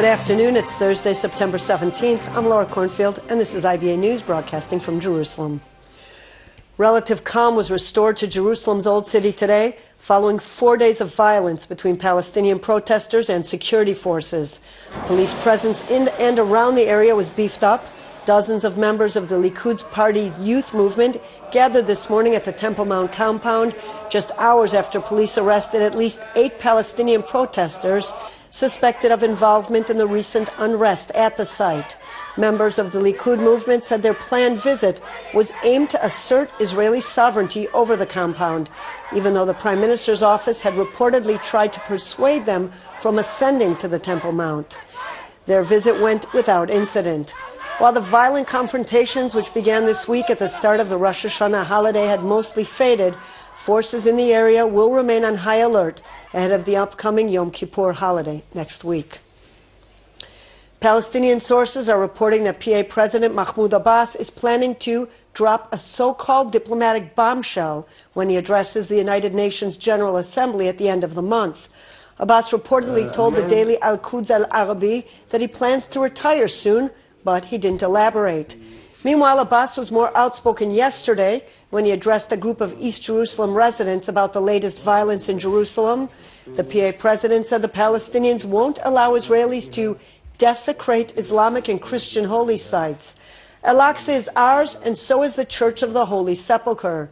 Good afternoon. It's Thursday, September 17th. I'm Laura Cornfield, and this is IBA News broadcasting from Jerusalem. Relative calm was restored to Jerusalem's Old City today following four days of violence between Palestinian protesters and security forces. Police presence in and around the area was beefed up. Dozens of members of the Likud's party youth movement gathered this morning at the Temple Mount compound just hours after police arrested at least eight Palestinian protesters suspected of involvement in the recent unrest at the site. Members of the Likud movement said their planned visit was aimed to assert Israeli sovereignty over the compound, even though the Prime Minister's office had reportedly tried to persuade them from ascending to the Temple Mount. Their visit went without incident. While the violent confrontations which began this week at the start of the Rosh Hashanah holiday had mostly faded, Forces in the area will remain on high alert ahead of the upcoming Yom Kippur holiday next week. Palestinian sources are reporting that PA President Mahmoud Abbas is planning to drop a so called diplomatic bombshell when he addresses the United Nations General Assembly at the end of the month. Abbas reportedly uh, told the daily Al Quds Al Arabi that he plans to retire soon, but he didn't elaborate. Meanwhile, Abbas was more outspoken yesterday when he addressed a group of East Jerusalem residents about the latest violence in Jerusalem. The PA president said the Palestinians won't allow Israelis to desecrate Islamic and Christian holy sites. Al-Aqsa is ours, and so is the Church of the Holy Sepulchre.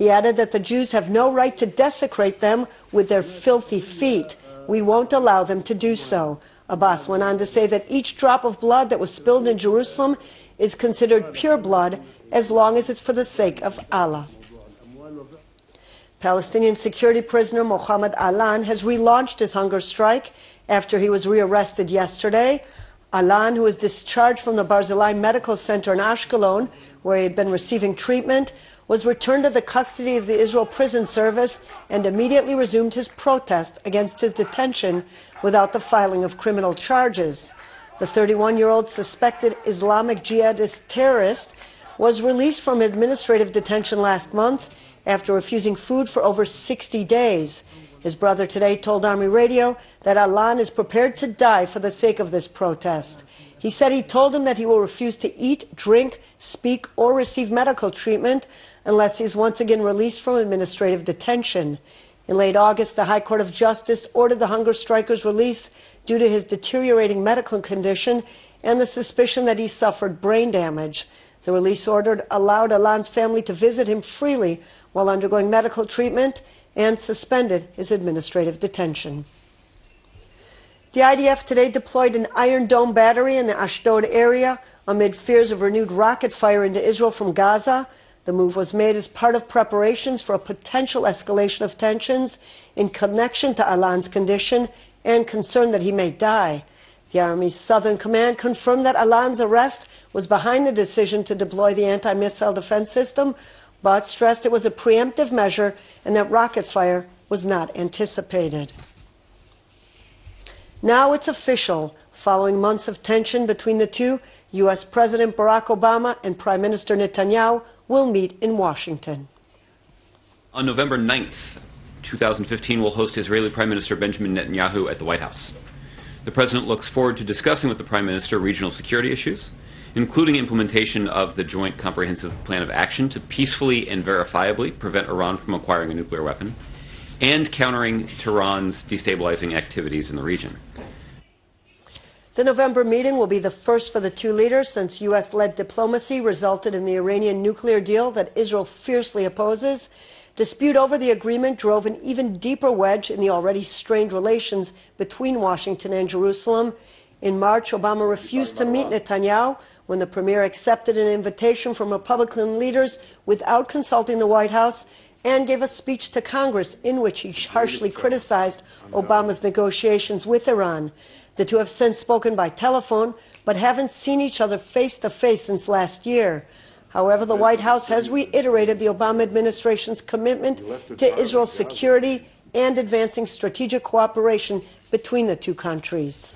He added that the Jews have no right to desecrate them with their filthy feet. We won't allow them to do so. Abbas went on to say that each drop of blood that was spilled in Jerusalem is considered pure blood as long as it's for the sake of Allah. Palestinian security prisoner Mohammed Allan has relaunched his hunger strike after he was rearrested yesterday. Allan, who was discharged from the Barzilai Medical Center in Ashkelon, where he had been receiving treatment, was returned to the custody of the Israel Prison Service and immediately resumed his protest against his detention without the filing of criminal charges. The 31 year old suspected Islamic jihadist terrorist was released from administrative detention last month after refusing food for over 60 days. His brother today told Army Radio that Allan is prepared to die for the sake of this protest. He said he told him that he will refuse to eat, drink, speak, or receive medical treatment unless he is once again released from administrative detention. In late August, the High Court of Justice ordered the hunger striker's release due to his deteriorating medical condition and the suspicion that he suffered brain damage. The release order allowed Allan's family to visit him freely while undergoing medical treatment and suspended his administrative detention. The IDF today deployed an Iron Dome battery in the Ashdod area amid fears of renewed rocket fire into Israel from Gaza. The move was made as part of preparations for a potential escalation of tensions in connection to Allan's condition and concern that he may die. The Army's Southern Command confirmed that Allan's arrest was behind the decision to deploy the anti missile defense system, but stressed it was a preemptive measure and that rocket fire was not anticipated. Now it's official. Following months of tension between the two, U.S. President Barack Obama and Prime Minister Netanyahu will meet in Washington. On November 9th, 2015, we'll host Israeli Prime Minister Benjamin Netanyahu at the White House. The President looks forward to discussing with the Prime Minister regional security issues, including implementation of the Joint Comprehensive Plan of Action to peacefully and verifiably prevent Iran from acquiring a nuclear weapon, and countering Tehran's destabilizing activities in the region. The November meeting will be the first for the two leaders since U.S. led diplomacy resulted in the Iranian nuclear deal that Israel fiercely opposes. Dispute over the agreement drove an even deeper wedge in the already strained relations between Washington and Jerusalem. In March, Obama refused to meet Netanyahu when the premier accepted an invitation from Republican leaders without consulting the White House and gave a speech to Congress in which he harshly criticized Obama's negotiations with Iran. The two have since spoken by telephone, but haven't seen each other face to face since last year. However, the White House has reiterated the Obama administration's commitment to Israel's security and advancing strategic cooperation between the two countries.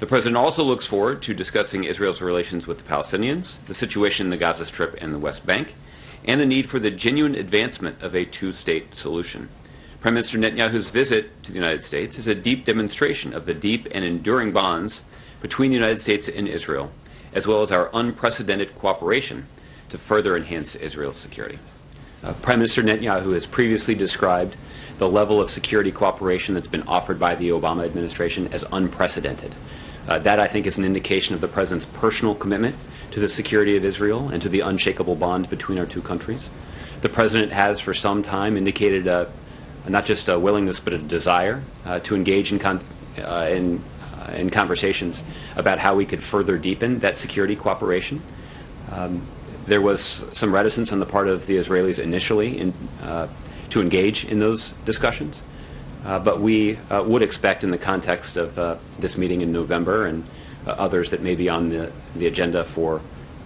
The president also looks forward to discussing Israel's relations with the Palestinians, the situation in the Gaza Strip and the West Bank, and the need for the genuine advancement of a two state solution. Prime Minister Netanyahu's visit to the United States is a deep demonstration of the deep and enduring bonds between the United States and Israel, as well as our unprecedented cooperation to further enhance Israel's security. Uh, Prime Minister Netanyahu has previously described the level of security cooperation that's been offered by the Obama administration as unprecedented. Uh, that, I think, is an indication of the President's personal commitment to the security of Israel and to the unshakable bond between our two countries. The President has, for some time, indicated a, not just a willingness but a desire uh, to engage in, con- uh, in, uh, in, conversations about how we could further deepen that security cooperation. Um, there was some reticence on the part of the Israelis initially in, uh, to engage in those discussions. Uh, but we uh, would expect, in the context of uh, this meeting in November and uh, others that may be on the, the agenda for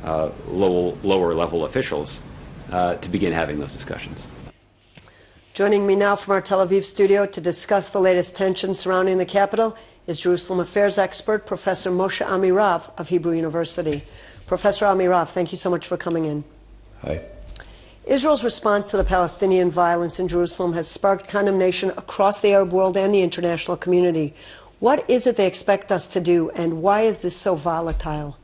uh, low, lower level officials, uh, to begin having those discussions. Joining me now from our Tel Aviv studio to discuss the latest tensions surrounding the capital is Jerusalem affairs expert Professor Moshe Amirav of Hebrew University. Professor Amirav, thank you so much for coming in. Hi. Israel's response to the Palestinian violence in Jerusalem has sparked condemnation across the Arab world and the international community. What is it they expect us to do, and why is this so volatile?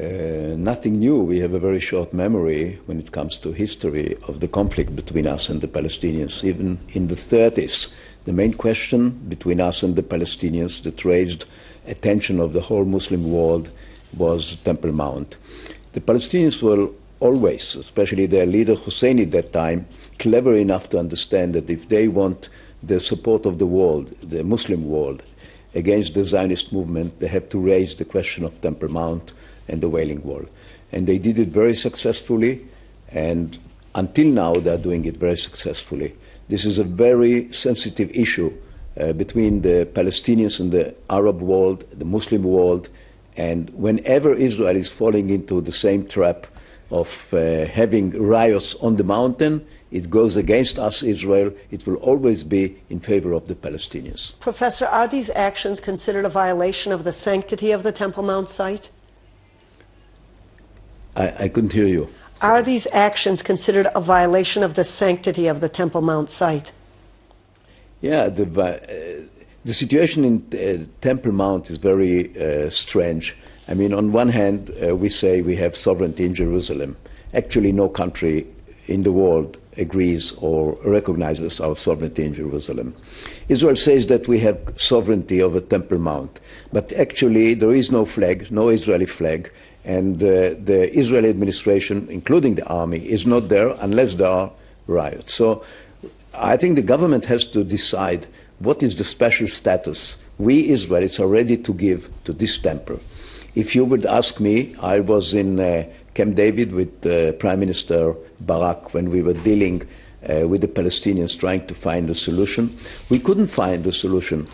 Uh, nothing new. We have a very short memory when it comes to history of the conflict between us and the Palestinians. Even in the 30s, the main question between us and the Palestinians that raised attention of the whole Muslim world was Temple Mount. The Palestinians were always, especially their leader Hussein at that time, clever enough to understand that if they want the support of the world, the Muslim world, against the Zionist movement, they have to raise the question of Temple Mount and the Wailing Wall. And they did it very successfully, and until now they are doing it very successfully. This is a very sensitive issue uh, between the Palestinians and the Arab world, the Muslim world, and whenever Israel is falling into the same trap of uh, having riots on the mountain, it goes against us, Israel. It will always be in favor of the Palestinians. Professor, are these actions considered a violation of the sanctity of the Temple Mount site? I, I couldn't hear you. Are these actions considered a violation of the sanctity of the Temple Mount site? Yeah, the, uh, the situation in uh, Temple Mount is very uh, strange. I mean, on one hand, uh, we say we have sovereignty in Jerusalem. Actually, no country in the world agrees or recognizes our sovereignty in Jerusalem. Israel says that we have sovereignty over Temple Mount, but actually, there is no flag, no Israeli flag, and uh, the Israeli administration, including the army, is not there unless there are riots. So I think the government has to decide what is the special status we Israelis are ready to give to this temple. If you would ask me, I was in uh, Camp David with uh, Prime Minister Barak when we were dealing uh, with the Palestinians trying to find a solution. We couldn't find a solution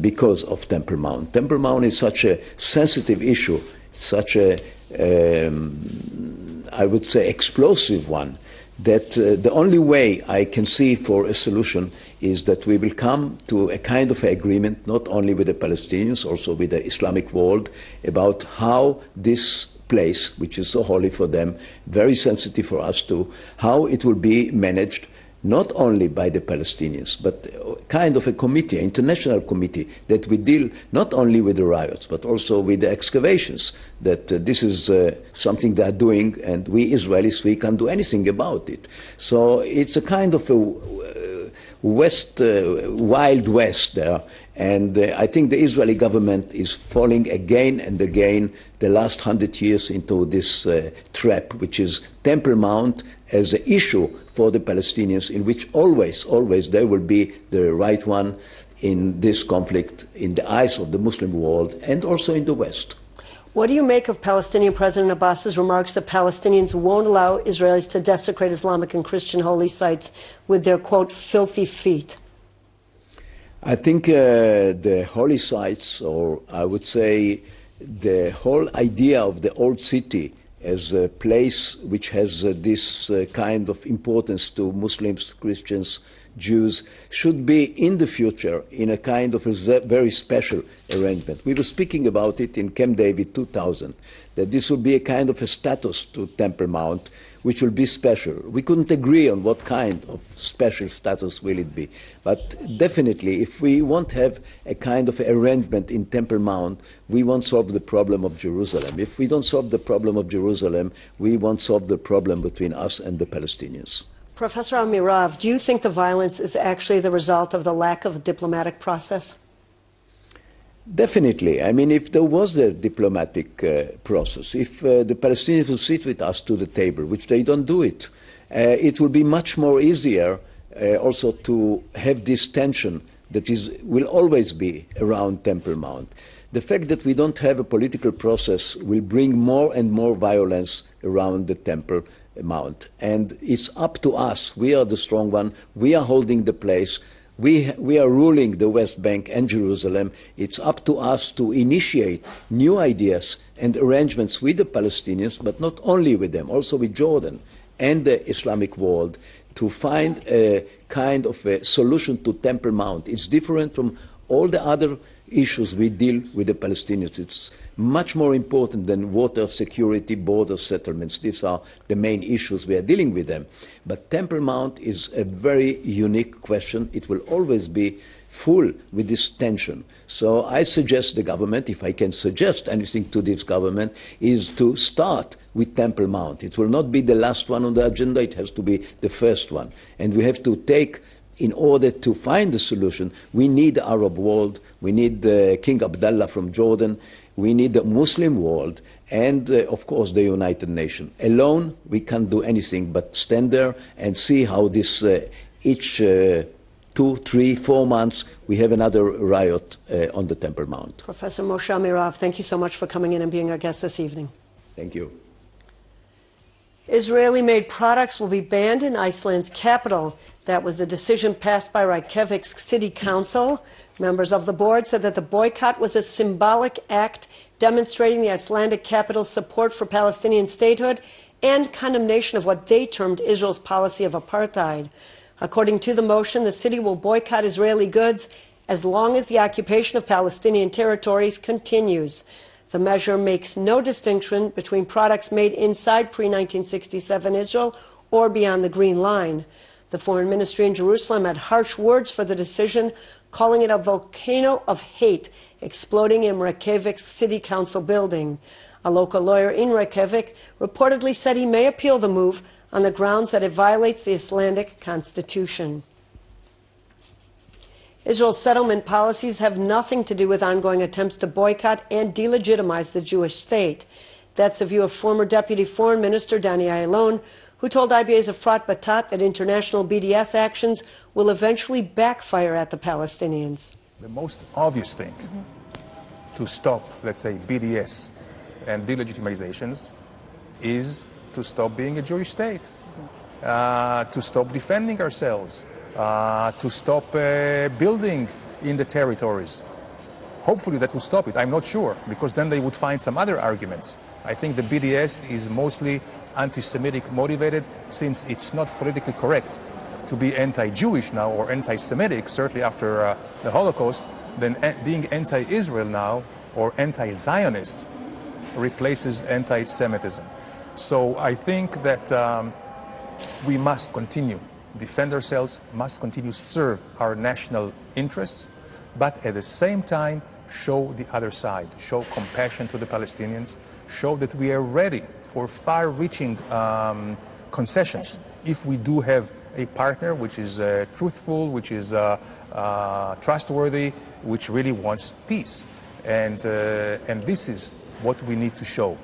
because of Temple Mount. Temple Mount is such a sensitive issue, such a, um, I would say, explosive one, that uh, the only way I can see for a solution is that we will come to a kind of agreement, not only with the Palestinians, also with the Islamic world, about how this place, which is so holy for them, very sensitive for us too, how it will be managed not only by the Palestinians, but kind of a committee, international committee, that we deal not only with the riots, but also with the excavations, that uh, this is uh, something they are doing, and we Israelis, we can't do anything about it. So it's a kind of a uh, west, uh, wild west there, and uh, I think the Israeli government is falling again and again the last hundred years into this uh, trap, which is Temple Mount as an issue for the Palestinians, in which always, always they will be the right one in this conflict in the eyes of the Muslim world and also in the West. What do you make of Palestinian President Abbas's remarks that Palestinians won't allow Israelis to desecrate Islamic and Christian holy sites with their, quote, filthy feet? I think uh, the holy sites, or I would say the whole idea of the old city as a place which has uh, this uh, kind of importance to Muslims, Christians, Jews, should be in the future in a kind of a very special arrangement. We were speaking about it in Camp David 2000, that this would be a kind of a status to Temple Mount, which will be special. We couldn't agree on what kind of special status will it be. But definitely, if we won't have a kind of arrangement in Temple Mount, we won't solve the problem of Jerusalem. If we don't solve the problem of Jerusalem, we won't solve the problem between us and the Palestinians. Professor Amirav, do you think the violence is actually the result of the lack of a diplomatic process? Definitely. I mean, if there was a diplomatic uh, process, if uh, the Palestinians would sit with us to the table, which they don't do it, uh, it would be much more easier uh, also to have this tension that is, will always be around Temple Mount. The fact that we don't have a political process will bring more and more violence around the Temple Mount. And it's up to us. We are the strong one. We are holding the place. We, we are ruling the West Bank and Jerusalem. It's up to us to initiate new ideas and arrangements with the Palestinians, but not only with them, also with Jordan and the Islamic world to find a kind of a solution to Temple Mount. It's different from all the other issues we deal with the Palestinians. It's much more important than water security, border settlements. These are the main issues we are dealing with them. But Temple Mount is a very unique question. It will always be full with this tension. So I suggest the government, if I can suggest anything to this government, is to start with Temple Mount. It will not be the last one on the agenda, it has to be the first one. And we have to take in order to find a solution, we need the Arab world, we need uh, King Abdullah from Jordan, we need the Muslim world, and uh, of course the United Nations. Alone, we can't do anything but stand there and see how this uh, each uh, two, three, four months we have another riot uh, on the Temple Mount. Professor Moshe Amirav, thank you so much for coming in and being our guest this evening. Thank you. Israeli made products will be banned in Iceland's capital. That was a decision passed by Reykjavik's city council. Members of the board said that the boycott was a symbolic act demonstrating the Icelandic capital's support for Palestinian statehood and condemnation of what they termed Israel's policy of apartheid. According to the motion, the city will boycott Israeli goods as long as the occupation of Palestinian territories continues. The measure makes no distinction between products made inside pre 1967 Israel or beyond the Green Line. The foreign ministry in Jerusalem had harsh words for the decision, calling it a volcano of hate exploding in Reykjavik's city council building. A local lawyer in Reykjavik reportedly said he may appeal the move on the grounds that it violates the Icelandic constitution. Israel's settlement policies have nothing to do with ongoing attempts to boycott and delegitimize the Jewish state. That's the view of former Deputy Foreign Minister Danny Ayalon, who told IBA's Efrat Batat that international BDS actions will eventually backfire at the Palestinians. The most obvious thing to stop, let's say, BDS and delegitimizations is to stop being a Jewish state, uh, to stop defending ourselves, uh, to stop uh, building in the territories. Hopefully that will stop it. I'm not sure, because then they would find some other arguments. I think the BDS is mostly anti-Semitic motivated since it's not politically correct to be anti-Jewish now or anti-Semitic, certainly after uh, the Holocaust, then being anti-Israel now or anti-Zionist replaces anti-Semitism. So I think that um, we must continue defend ourselves, must continue serve our national interests, but at the same time show the other side, show compassion to the Palestinians, show that we are ready for far-reaching um, concessions if we do have a partner which is uh, truthful, which is uh, uh, trustworthy, which really wants peace. And, uh, and this is what we need to show.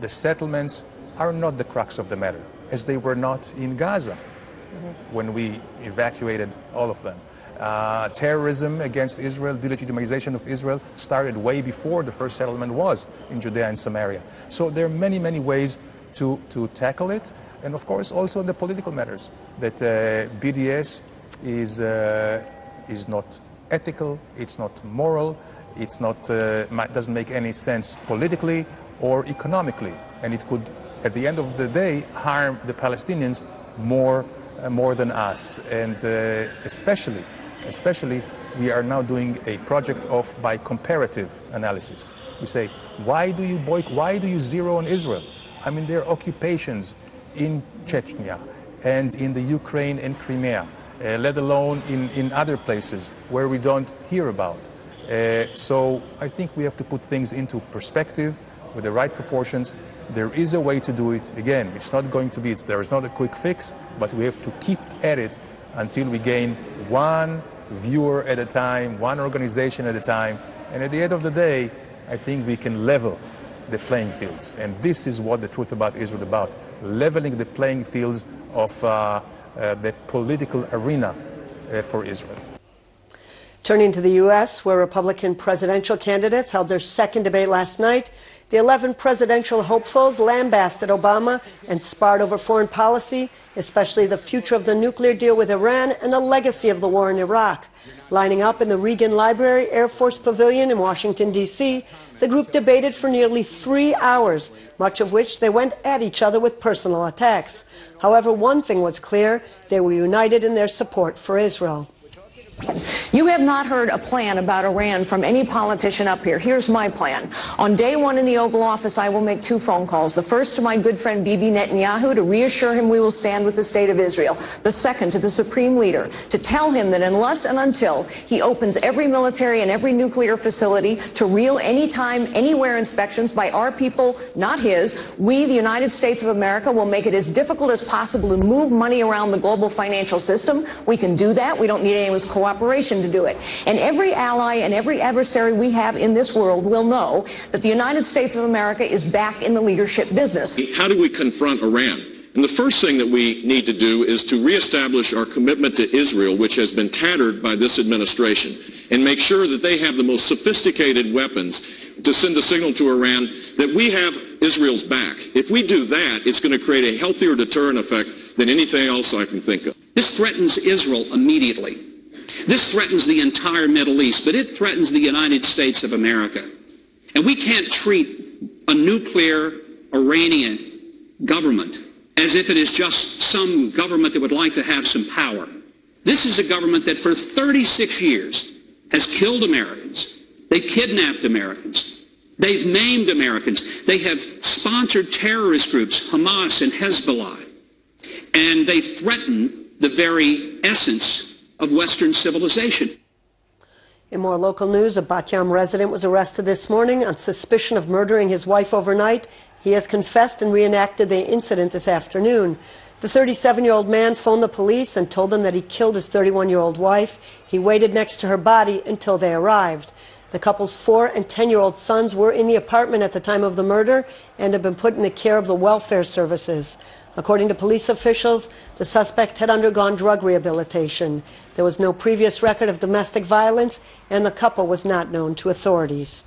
The settlements are not the crux of the matter, as they were not in Gaza mm -hmm. when we evacuated all of them. Uh, terrorism against Israel, delegitimization of Israel started way before the first settlement was in Judea and Samaria. So there are many, many ways to, to tackle it. And of course, also the political matters that uh, BDS is, uh, is not ethical, it's not moral, it's not, uh, doesn't make any sense politically or economically. And it could, at the end of the day, harm the Palestinians more, uh, more than us. And uh, especially especially we are now doing a project of by comparative analysis. We say, why do you boycott, why do you zero on Israel? I mean, there are occupations in Chechnya and in the Ukraine and Crimea, uh, let alone in, in other places where we don't hear about. Uh, so I think we have to put things into perspective with the right proportions. There is a way to do it. Again, it's not going to be, it's, there is not a quick fix, but we have to keep at it until we gain one viewer at a time, one organization at a time. And at the end of the day, I think we can level the playing fields. And this is what the truth about Israel is about leveling the playing fields of uh, uh, the political arena uh, for Israel. Turning to the U.S., where Republican presidential candidates held their second debate last night, the 11 presidential hopefuls lambasted Obama and sparred over foreign policy, especially the future of the nuclear deal with Iran and the legacy of the war in Iraq. Lining up in the Reagan Library Air Force Pavilion in Washington, D.C., the group debated for nearly three hours, much of which they went at each other with personal attacks. However, one thing was clear they were united in their support for Israel. You have not heard a plan about Iran from any politician up here. Here's my plan. On day one in the Oval Office, I will make two phone calls. The first to my good friend Bibi Netanyahu to reassure him we will stand with the state of Israel. The second to the supreme leader to tell him that unless and until he opens every military and every nuclear facility to real anytime, anywhere inspections by our people, not his, we, the United States of America, will make it as difficult as possible to move money around the global financial system. We can do that. We don't need anyone's cooperation cooperation to do it. And every ally and every adversary we have in this world will know that the United States of America is back in the leadership business. How do we confront Iran? And the first thing that we need to do is to reestablish our commitment to Israel, which has been tattered by this administration, and make sure that they have the most sophisticated weapons to send a signal to Iran that we have Israel's back. If we do that, it's going to create a healthier deterrent effect than anything else I can think of. This threatens Israel immediately. This threatens the entire Middle East, but it threatens the United States of America. And we can't treat a nuclear Iranian government as if it is just some government that would like to have some power. This is a government that for 36 years has killed Americans. They kidnapped Americans. They've maimed Americans. They have sponsored terrorist groups, Hamas and Hezbollah. And they threaten the very essence of Western civilization. In more local news, a Bat Yam resident was arrested this morning on suspicion of murdering his wife overnight. He has confessed and reenacted the incident this afternoon. The 37 year old man phoned the police and told them that he killed his 31 year old wife. He waited next to her body until they arrived. The couple's four and 10 year old sons were in the apartment at the time of the murder and have been put in the care of the welfare services. According to police officials, the suspect had undergone drug rehabilitation. There was no previous record of domestic violence, and the couple was not known to authorities.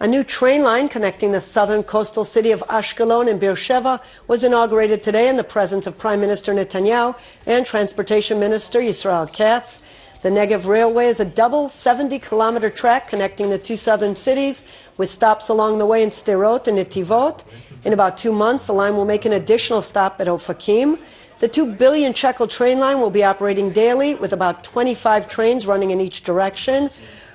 A new train line connecting the southern coastal city of Ashkelon and Beersheba was inaugurated today in the presence of Prime Minister Netanyahu and Transportation Minister Yisrael Katz. The Negev Railway is a double 70 kilometer track connecting the two southern cities with stops along the way in Sderot and Netivot. In about two months, the line will make an additional stop at Ofakim. The 2 billion shekel train line will be operating daily with about 25 trains running in each direction.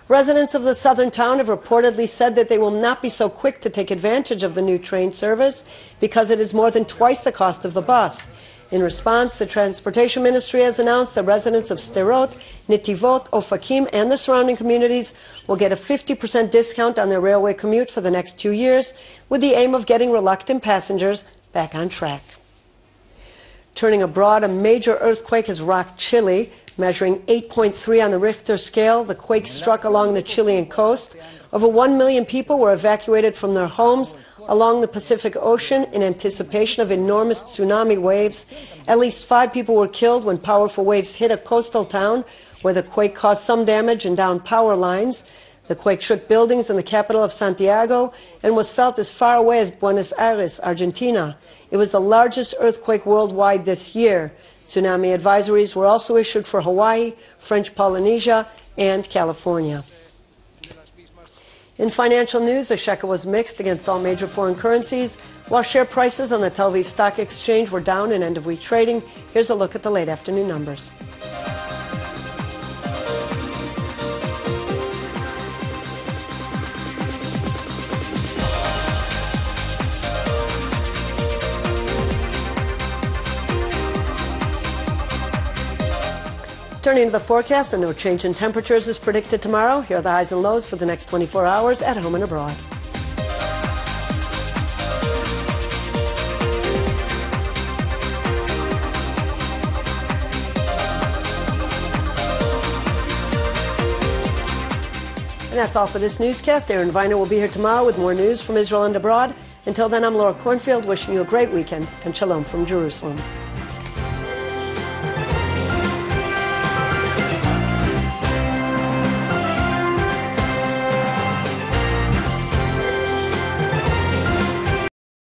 Residents of the southern town have reportedly said that they will not be so quick to take advantage of the new train service because it is more than twice the cost of the bus. In response, the Transportation Ministry has announced that residents of Sderot, Netivot, Ofakim, and the surrounding communities will get a 50% discount on their railway commute for the next two years, with the aim of getting reluctant passengers back on track. Turning abroad, a major earthquake has rocked Chile, measuring 8.3 on the Richter scale. The quake struck along the Chilean coast. Over 1 million people were evacuated from their homes along the Pacific Ocean in anticipation of enormous tsunami waves. At least five people were killed when powerful waves hit a coastal town where the quake caused some damage and downed power lines. The quake shook buildings in the capital of Santiago and was felt as far away as Buenos Aires, Argentina. It was the largest earthquake worldwide this year. Tsunami advisories were also issued for Hawaii, French Polynesia, and California. In financial news, the shekel was mixed against all major foreign currencies, while share prices on the Tel Aviv Stock Exchange were down in end of week trading. Here's a look at the late afternoon numbers. Turning to the forecast, a no change in temperatures is predicted tomorrow. Here are the highs and lows for the next 24 hours at home and abroad. And that's all for this newscast. Aaron Viner will be here tomorrow with more news from Israel and abroad. Until then, I'm Laura Cornfield wishing you a great weekend and shalom from Jerusalem.